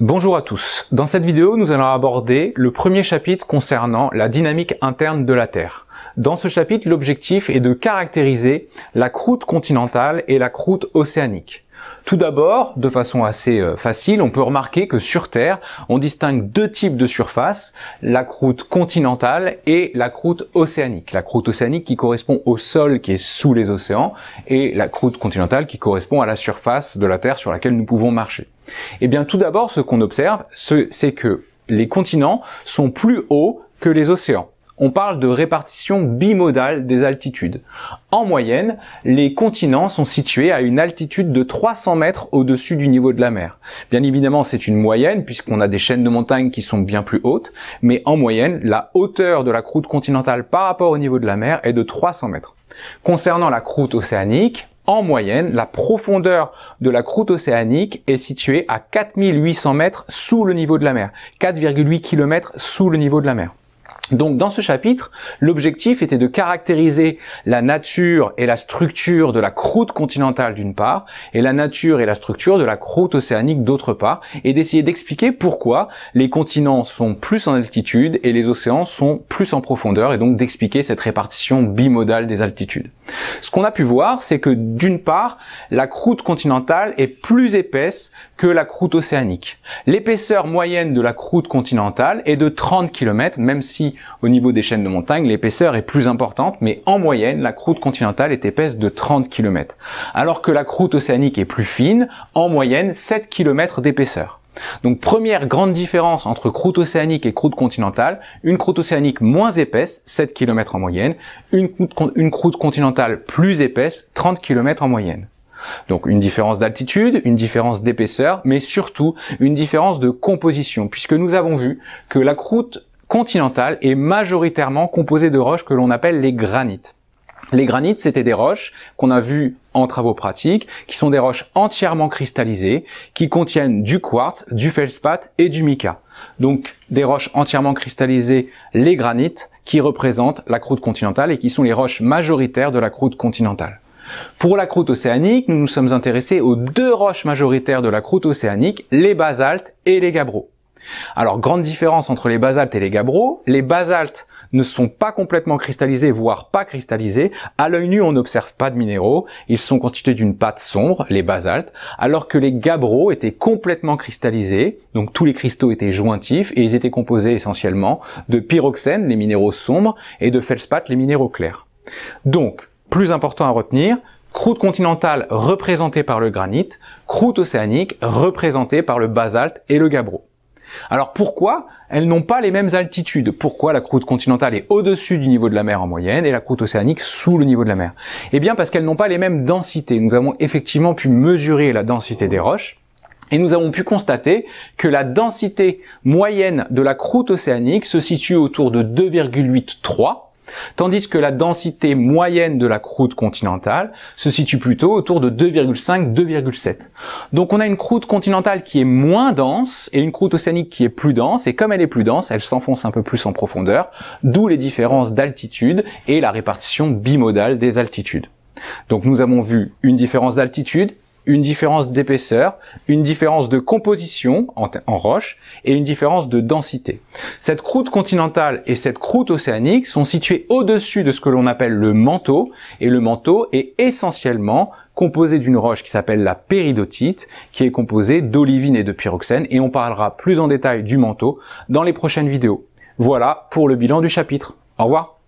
Bonjour à tous. Dans cette vidéo, nous allons aborder le premier chapitre concernant la dynamique interne de la Terre. Dans ce chapitre, l'objectif est de caractériser la croûte continentale et la croûte océanique. Tout d'abord, de façon assez euh, facile, on peut remarquer que sur Terre, on distingue deux types de surface, la croûte continentale et la croûte océanique. La croûte océanique qui correspond au sol qui est sous les océans et la croûte continentale qui correspond à la surface de la Terre sur laquelle nous pouvons marcher. Eh bien, tout d'abord, ce qu'on observe, c'est que les continents sont plus hauts que les océans on parle de répartition bimodale des altitudes. En moyenne, les continents sont situés à une altitude de 300 mètres au-dessus du niveau de la mer. Bien évidemment, c'est une moyenne puisqu'on a des chaînes de montagnes qui sont bien plus hautes, mais en moyenne, la hauteur de la croûte continentale par rapport au niveau de la mer est de 300 mètres. Concernant la croûte océanique, en moyenne, la profondeur de la croûte océanique est située à 4800 mètres sous le niveau de la mer, 4,8 km sous le niveau de la mer. Donc dans ce chapitre, l'objectif était de caractériser la nature et la structure de la croûte continentale d'une part, et la nature et la structure de la croûte océanique d'autre part, et d'essayer d'expliquer pourquoi les continents sont plus en altitude et les océans sont plus en profondeur, et donc d'expliquer cette répartition bimodale des altitudes. Ce qu'on a pu voir, c'est que d'une part, la croûte continentale est plus épaisse que la croûte océanique. L'épaisseur moyenne de la croûte continentale est de 30 km, même si au niveau des chaînes de montagnes, l'épaisseur est plus importante, mais en moyenne, la croûte continentale est épaisse de 30 km. Alors que la croûte océanique est plus fine, en moyenne 7 km d'épaisseur. Donc première grande différence entre croûte océanique et croûte continentale, une croûte océanique moins épaisse, 7 km en moyenne, une, une croûte continentale plus épaisse, 30 km en moyenne. Donc une différence d'altitude, une différence d'épaisseur, mais surtout une différence de composition, puisque nous avons vu que la croûte continentale est majoritairement composée de roches que l'on appelle les granites. Les granites, c'était des roches qu'on a vues en travaux pratiques, qui sont des roches entièrement cristallisées, qui contiennent du quartz, du feldspath et du mica. Donc des roches entièrement cristallisées, les granites, qui représentent la croûte continentale et qui sont les roches majoritaires de la croûte continentale. Pour la croûte océanique, nous nous sommes intéressés aux deux roches majoritaires de la croûte océanique, les basaltes et les gabbros. Alors, grande différence entre les basaltes et les gabbros. Les basaltes ne sont pas complètement cristallisés, voire pas cristallisés. À l'œil nu, on n'observe pas de minéraux. Ils sont constitués d'une pâte sombre, les basaltes, alors que les gabbros étaient complètement cristallisés. Donc tous les cristaux étaient jointifs et ils étaient composés essentiellement de pyroxène, les minéraux sombres, et de feldspath, les minéraux clairs. Donc, plus important à retenir, croûte continentale représentée par le granit, croûte océanique représentée par le basalte et le gabbro. Alors pourquoi elles n'ont pas les mêmes altitudes? Pourquoi la croûte continentale est au-dessus du niveau de la mer en moyenne et la croûte océanique sous le niveau de la mer? Eh bien parce qu'elles n'ont pas les mêmes densités. Nous avons effectivement pu mesurer la densité des roches et nous avons pu constater que la densité moyenne de la croûte océanique se situe autour de 2,83 tandis que la densité moyenne de la croûte continentale se situe plutôt autour de 2,5-2,7. Donc on a une croûte continentale qui est moins dense et une croûte océanique qui est plus dense, et comme elle est plus dense, elle s'enfonce un peu plus en profondeur, d'où les différences d'altitude et la répartition bimodale des altitudes. Donc nous avons vu une différence d'altitude, une différence d'épaisseur, une différence de composition en, roche et une différence de densité. Cette croûte continentale et cette croûte océanique sont situées au-dessus de ce que l'on appelle le manteau et le manteau est essentiellement composé d'une roche qui s'appelle la péridotite qui est composée d'olivine et de pyroxène et on parlera plus en détail du manteau dans les prochaines vidéos. Voilà pour le bilan du chapitre. Au revoir